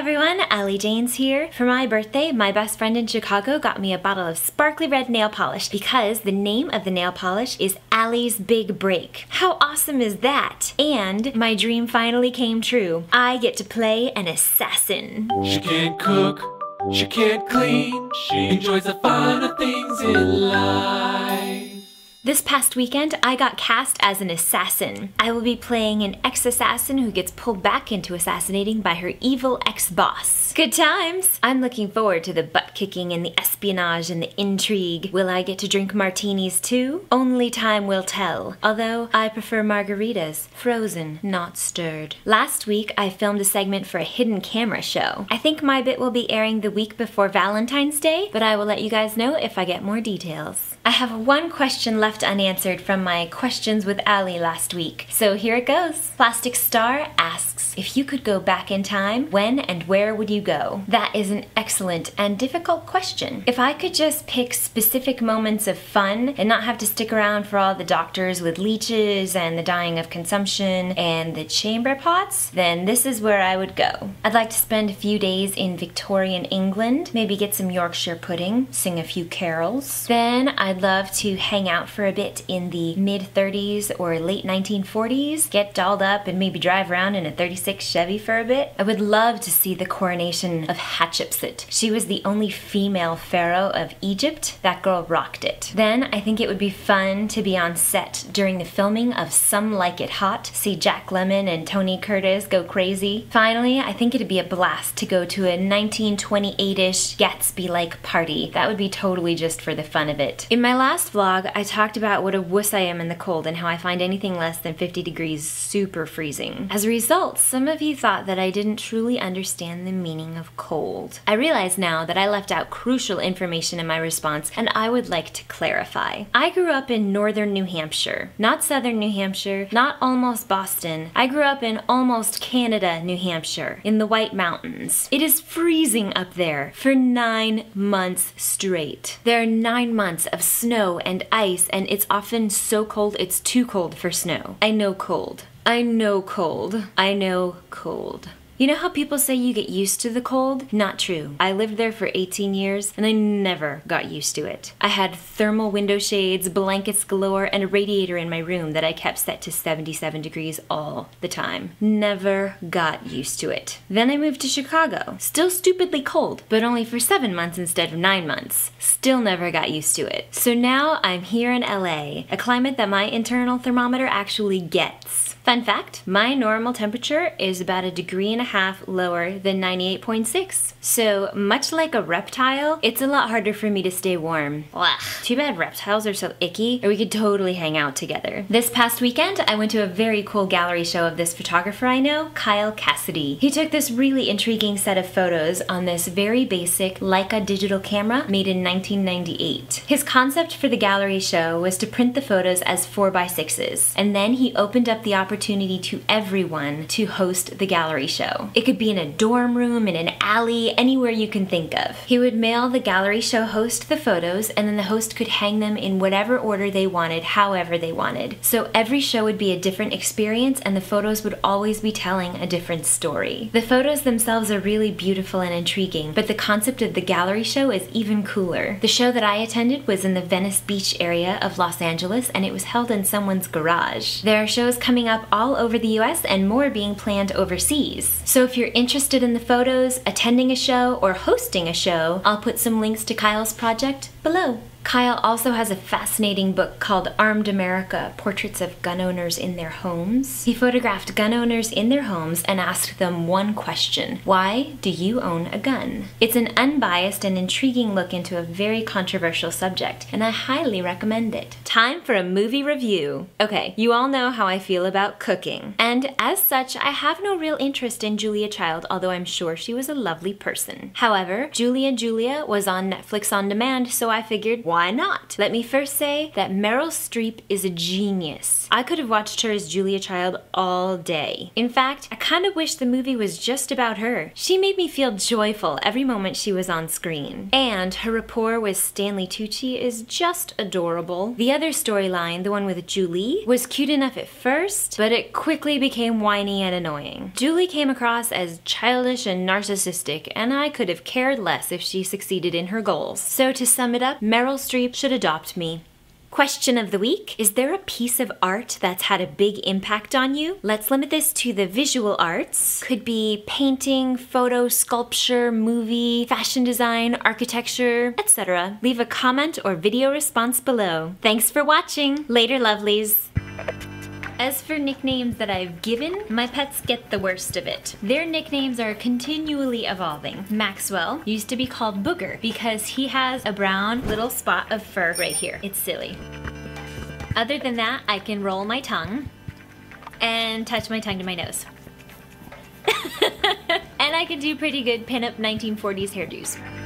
everyone, Ali Janes here. For my birthday, my best friend in Chicago got me a bottle of sparkly red nail polish because the name of the nail polish is Ali's Big Break. How awesome is that? And my dream finally came true. I get to play an assassin. She can't cook, she can't clean, she enjoys the finer things in life. This past weekend, I got cast as an assassin. I will be playing an ex-assassin who gets pulled back into assassinating by her evil ex-boss. Good times! I'm looking forward to the butt-kicking and the espionage and the intrigue. Will I get to drink martinis too? Only time will tell. Although, I prefer margaritas, frozen, not stirred. Last week, I filmed a segment for a hidden camera show. I think my bit will be airing the week before Valentine's Day, but I will let you guys know if I get more details. I have one question left unanswered from my questions with Ali last week, so here it goes. Plastic Star asks, if you could go back in time, when and where would you go? That is an excellent and difficult question. If I could just pick specific moments of fun and not have to stick around for all the doctors with leeches and the dying of consumption and the chamber pots, then this is where I would go. I'd like to spend a few days in Victorian England, maybe get some Yorkshire pudding, sing a few carols. Then I I'd love to hang out for a bit in the mid 30s or late 1940s, get dolled up and maybe drive around in a 36 Chevy for a bit. I would love to see the coronation of Hatshepsut. She was the only female pharaoh of Egypt. That girl rocked it. Then I think it would be fun to be on set during the filming of Some Like It Hot, see Jack Lemmon and Tony Curtis go crazy. Finally, I think it'd be a blast to go to a 1928-ish Gatsby-like party. That would be totally just for the fun of it. In my last vlog, I talked about what a wuss I am in the cold and how I find anything less than 50 degrees super freezing. As a result, some of you thought that I didn't truly understand the meaning of cold. I realize now that I left out crucial information in my response and I would like to clarify. I grew up in northern New Hampshire, not southern New Hampshire, not almost Boston. I grew up in almost Canada, New Hampshire, in the White Mountains. It is freezing up there for nine months straight. There are nine months of snow and ice, and it's often so cold it's too cold for snow. I know cold. I know cold. I know cold. You know how people say you get used to the cold? Not true. I lived there for 18 years and I never got used to it. I had thermal window shades, blankets galore, and a radiator in my room that I kept set to 77 degrees all the time. Never got used to it. Then I moved to Chicago. Still stupidly cold, but only for seven months instead of nine months. Still never got used to it. So now I'm here in LA, a climate that my internal thermometer actually gets. Fun fact, my normal temperature is about a degree and a half lower than 98.6. So much like a reptile, it's a lot harder for me to stay warm. Ugh, too bad reptiles are so icky, or we could totally hang out together. This past weekend, I went to a very cool gallery show of this photographer I know, Kyle Cassidy. He took this really intriguing set of photos on this very basic Leica digital camera made in 1998. His concept for the gallery show was to print the photos as 4x6s, and then he opened up the opportunity to everyone to host the gallery show. It could be in a dorm room, in an alley, anywhere you can think of. He would mail the gallery show host the photos, and then the host could hang them in whatever order they wanted, however they wanted. So every show would be a different experience, and the photos would always be telling a different story. The photos themselves are really beautiful and intriguing, but the concept of the gallery show is even cooler. The show that I attended was in the Venice Beach area of Los Angeles, and it was held in someone's garage. There are shows coming up all over the US and more being planned overseas. So if you're interested in the photos, attending a show, or hosting a show, I'll put some links to Kyle's project below. Kyle also has a fascinating book called Armed America Portraits of Gun Owners in Their Homes. He photographed gun owners in their homes and asked them one question Why do you own a gun? It's an unbiased and intriguing look into a very controversial subject, and I highly recommend it. Time for a movie review. Okay, you all know how I feel about cooking, and as such, I have no real interest in Julia Child, although I'm sure she was a lovely person. However, Julia Julia was on Netflix on demand, so I figured, Why not? Let me first say that Meryl Streep is a genius. I could have watched her as Julia Child all day. In fact, I kind of wish the movie was just about her. She made me feel joyful every moment she was on screen. And her rapport with Stanley Tucci is just adorable. The other storyline, the one with Julie, was cute enough at first, but it quickly became whiny and annoying. Julie came across as childish and narcissistic, and I could have cared less if she succeeded in her goals. So to sum it up, Meryl Streep should adopt me. Question of the week Is there a piece of art that's had a big impact on you? Let's limit this to the visual arts. Could be painting, photo, sculpture, movie, fashion design, architecture, etc. Leave a comment or video response below. Thanks for watching. Later, lovelies. As for nicknames that I've given, my pets get the worst of it. Their nicknames are continually evolving. Maxwell used to be called Booger because he has a brown little spot of fur right here. It's silly. Other than that, I can roll my tongue and touch my tongue to my nose. and I can do pretty good pin-up 1940s hairdos.